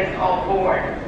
is all board.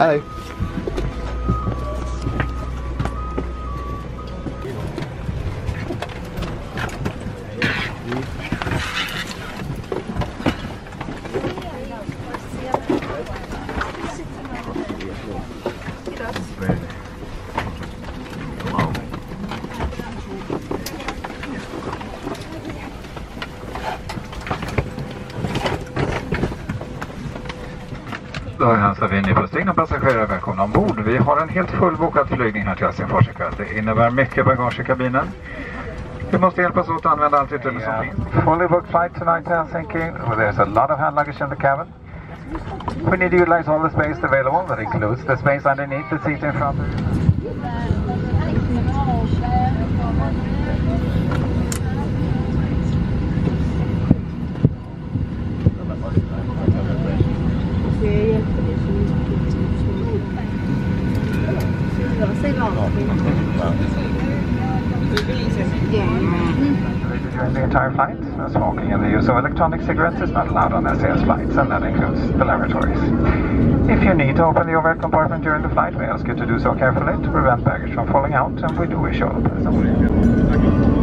Hello. Då hälsar vi nypåstigna passagerare välkomna ombord. Vi har en helt fullbokad flygning här till Helsingfors ikväll. Det innebär mycket bagage i kabinen. Vi måste hjälpas åt att använda allt utrymme som finns. Fully booked flight tonight to Helsinki. There's a lot of hand luggage in the cabin. We need to utilize all the space available. That includes the space underneath the seat in front of you. Cigarettes is not allowed on SAS flights, and that includes the lavatories. If you need to open the overhead compartment during the flight, we ask you to do so carefully to prevent baggage from falling out, and we do wish you all the best.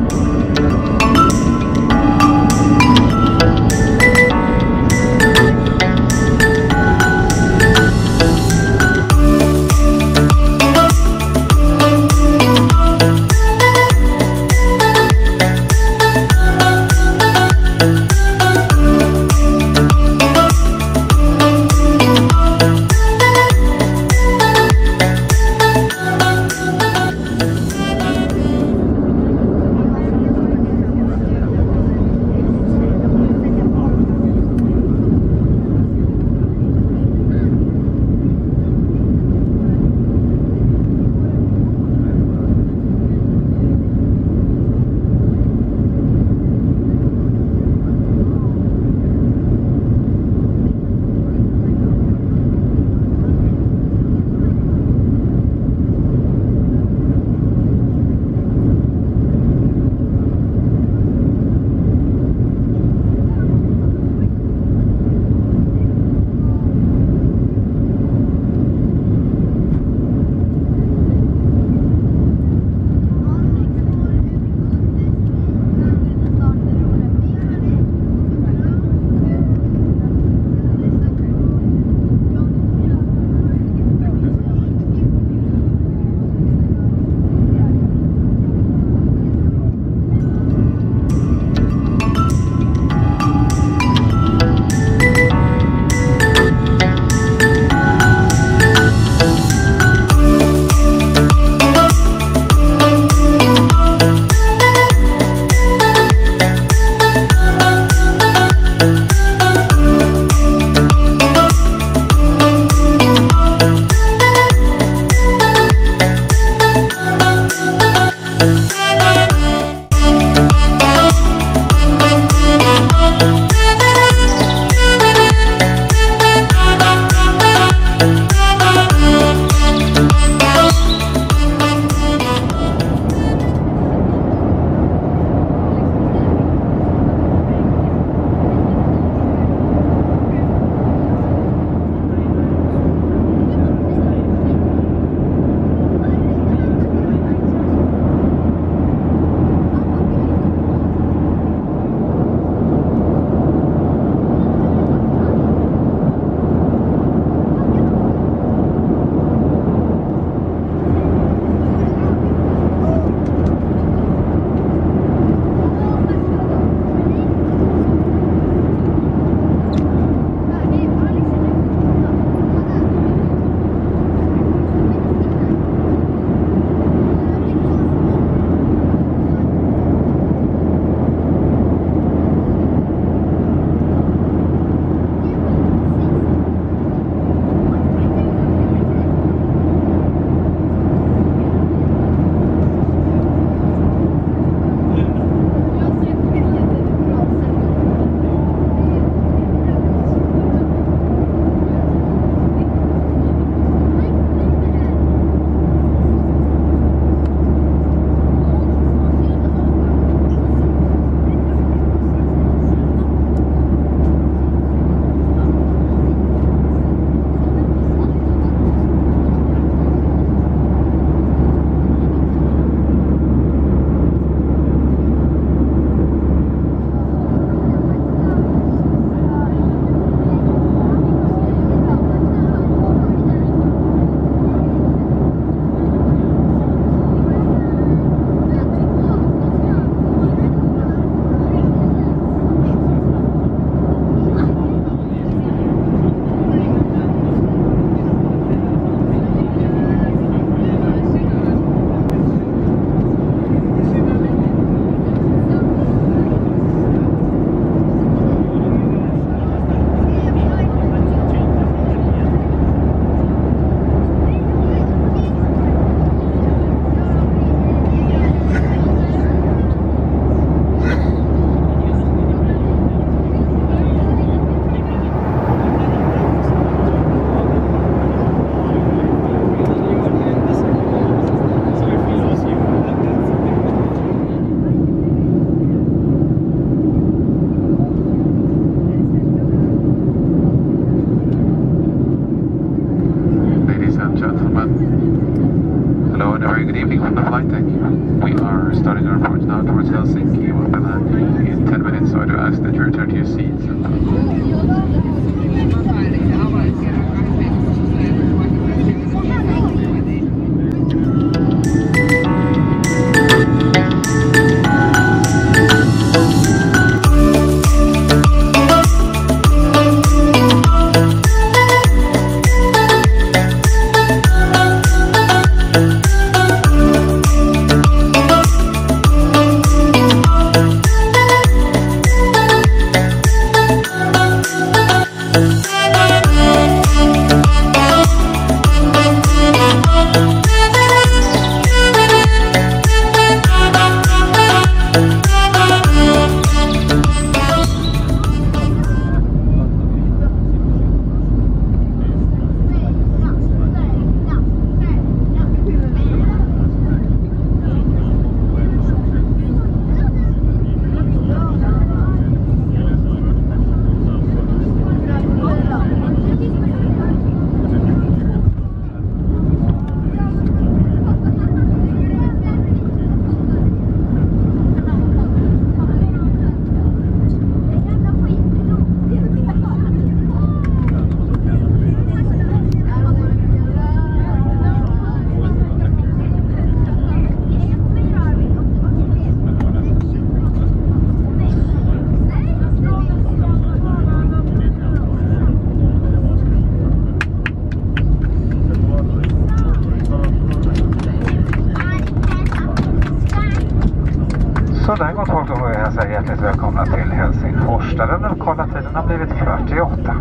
Första där den lokala tiden har blivit kvart i åtta.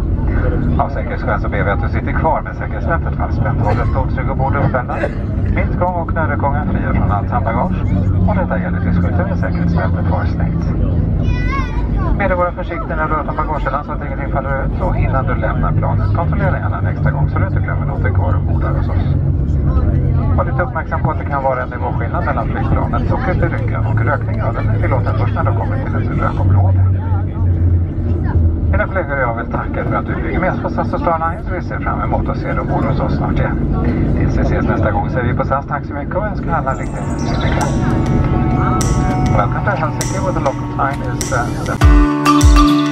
Av säkerhetsskäl så ber vi att du sitter kvar med säkerhetsbältet fastspänt, håller stoltryck och bord uppfällda. Mittgång och nödutgången friar från allt handbagage. Och detta gäller tills skylten med säkerhetsbältet var stängt. Med dig vara försiktig när du rör bagagehyllan så att ingenting faller ut. Och innan du lämnar planet, kontrollera gärna en extra gång så du inte glömmer något kvar ombord här hos oss. Var lite uppmärksam på att det kan vara en nivåskillnad mellan flygplanet och i ryggen och rökning ja, den är tillåten först när du kommer till ett rökområde. Mina kollegor och jag vill tacka för att du flyger med oss på SAS och Starlines. Vi ser fram emot att se dig ombord hos oss snart igen. Tills vi ses nästa gång säger vi på SAS tack så mycket och önskar alla riktigt lycka. Welcome to Helsinki where the local time is uh,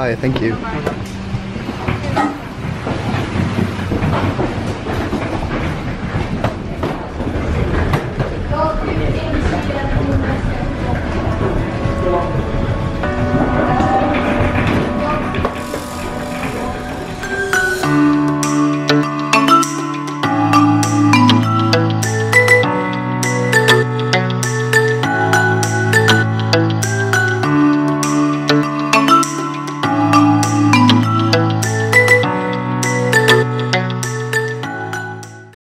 Bye, thank you.